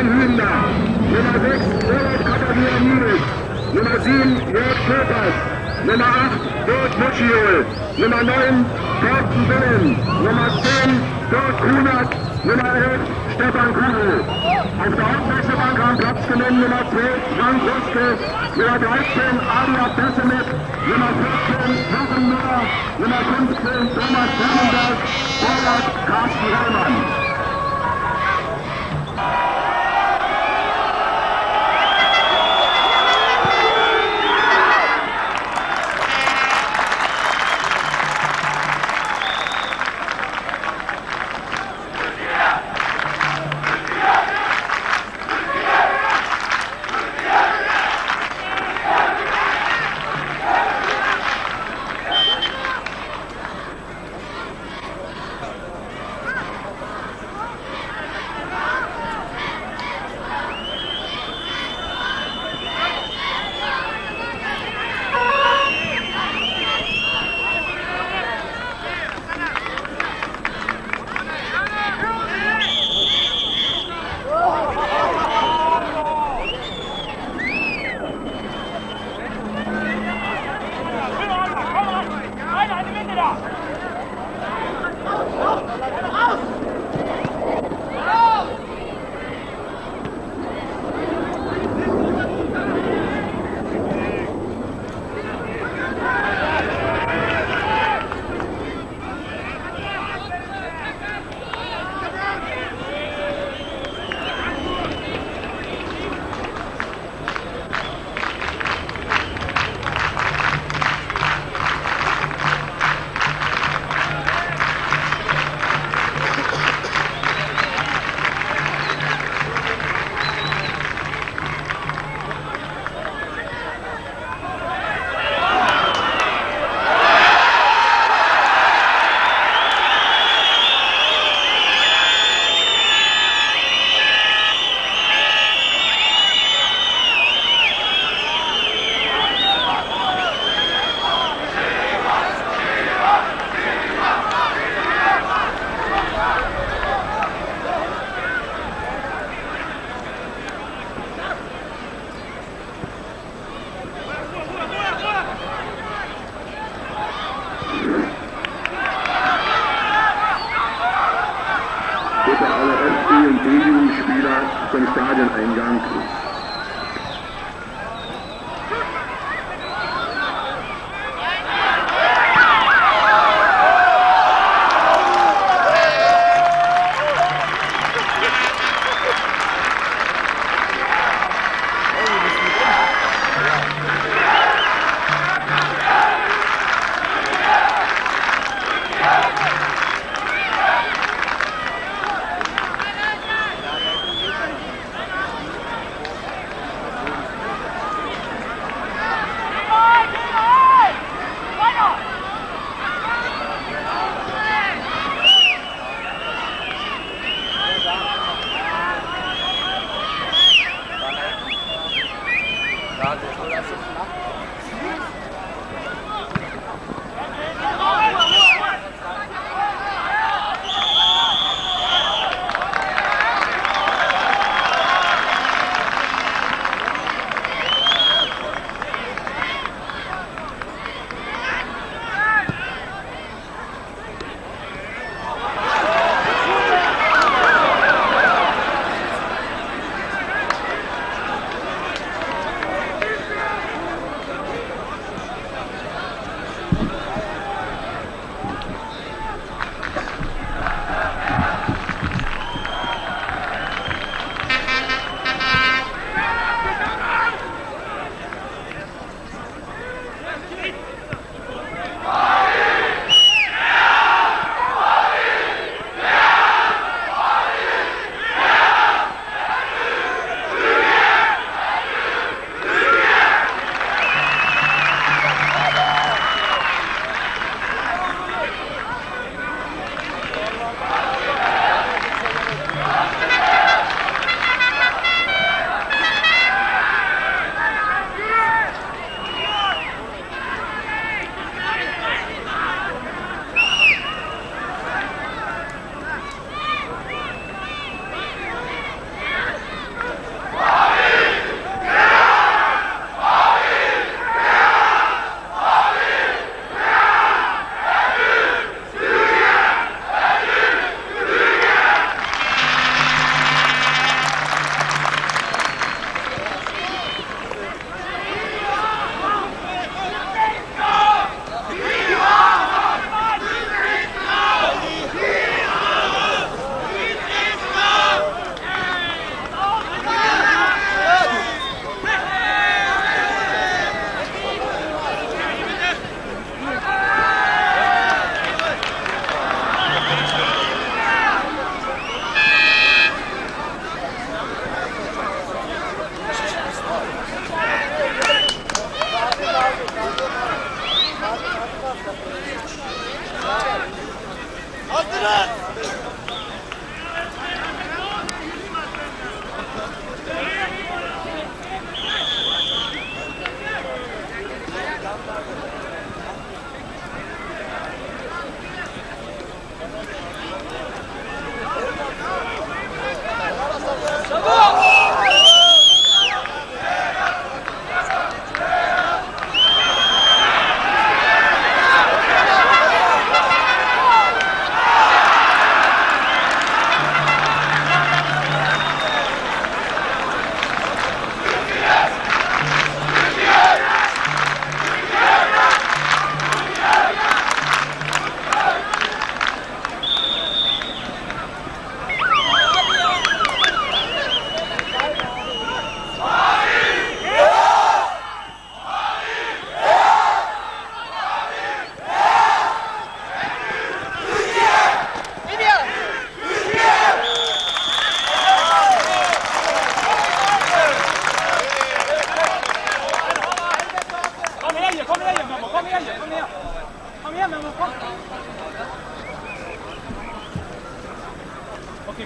Stefan Hühner. Nummer 6 Olaf Katarianides. Nummer 7 Jörg Köpers. Nummer 8 Dirk Mutschiol. Nummer 9 Thorsten Willen. Nummer 10 Dirk Kunert. Nummer 11 Stefan Kugel. Auf der Hauptwechselbank haben Platz genommen Nummer 12 Frank Ruske. Nummer 13 Adia Bessemet. Nummer 14 Jochen Müller. Nummer 15 Thomas Hermenberg. Torwart Carsten Rehmann.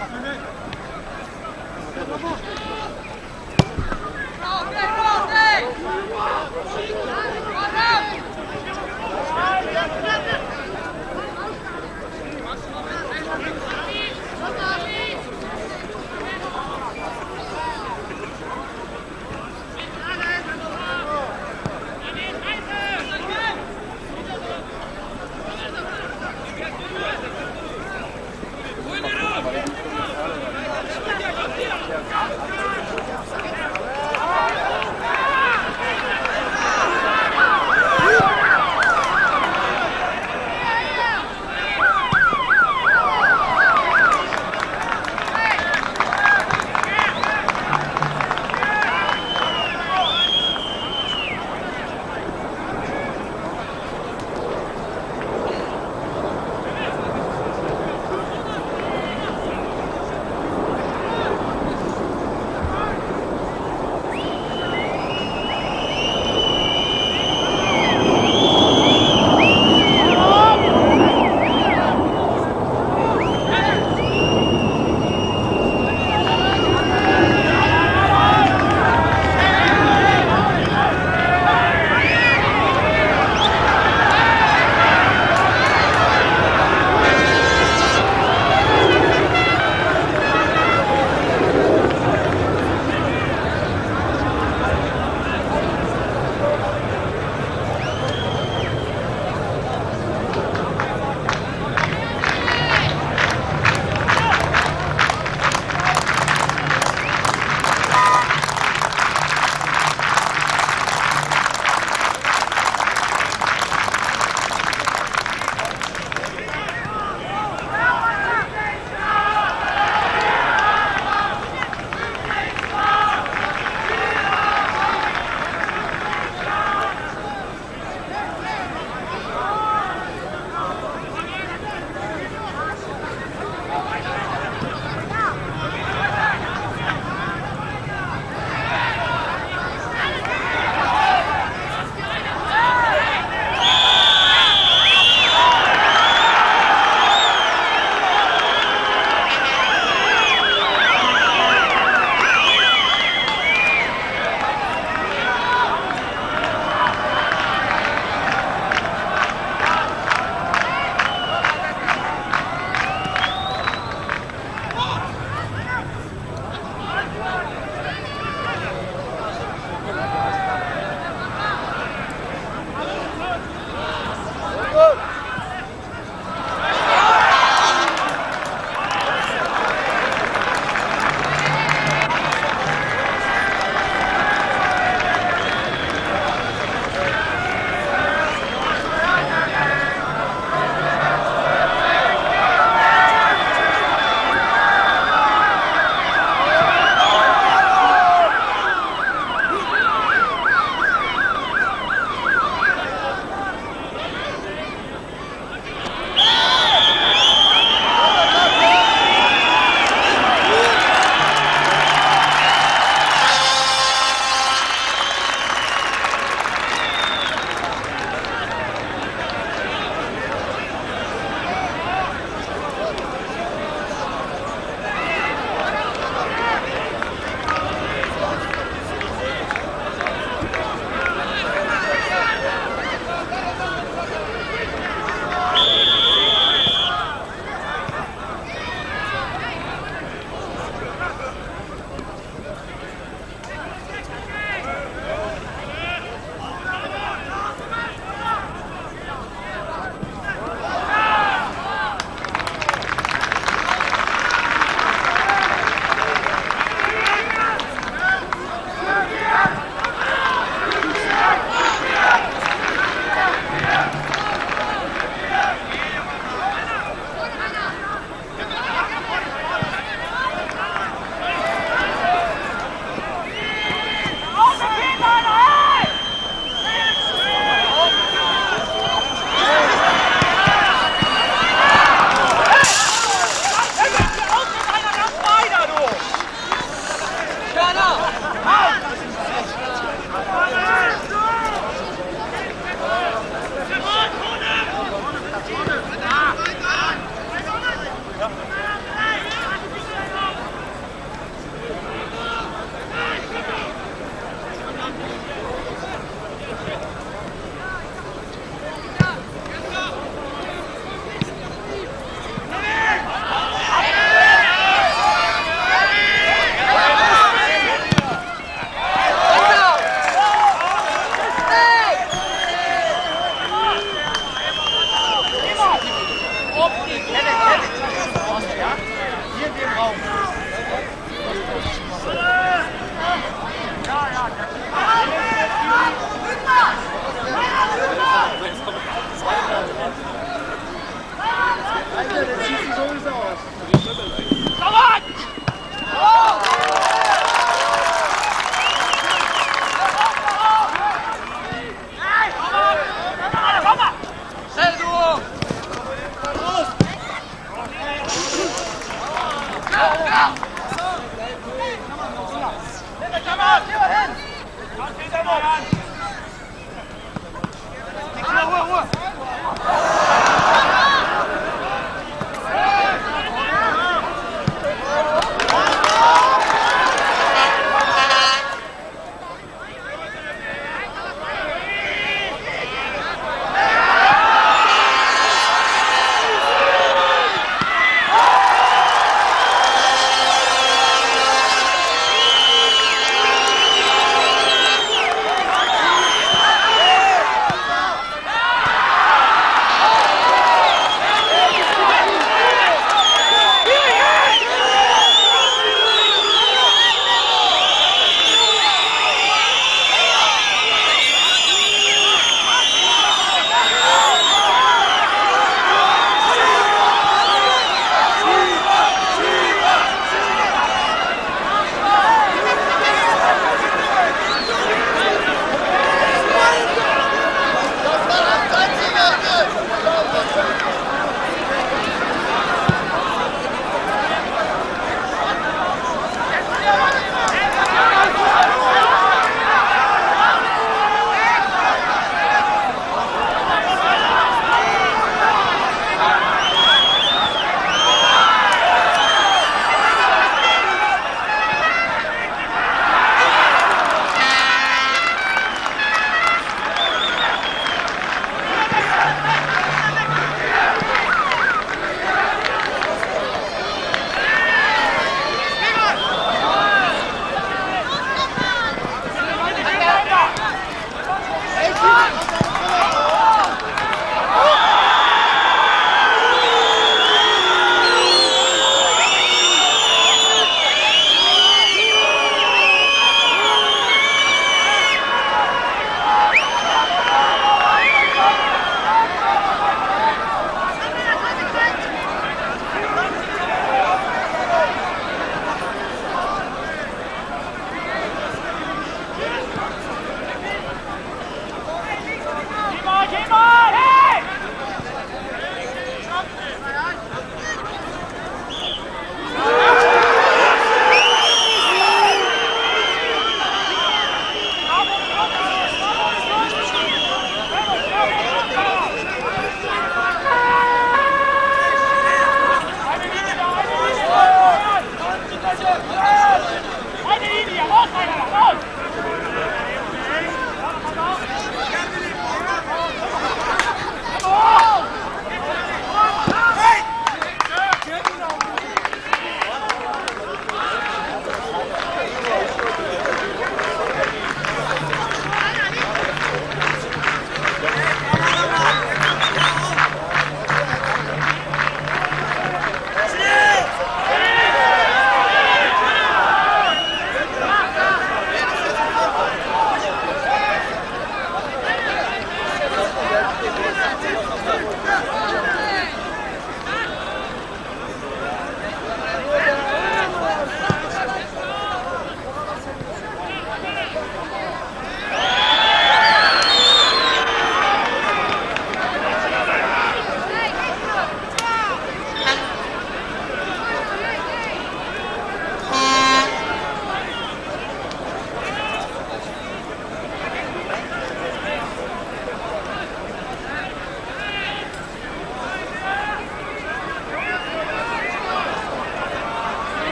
Oh, okay, okay.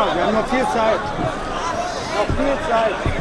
Genau, wir haben noch viel Zeit. Noch viel Zeit.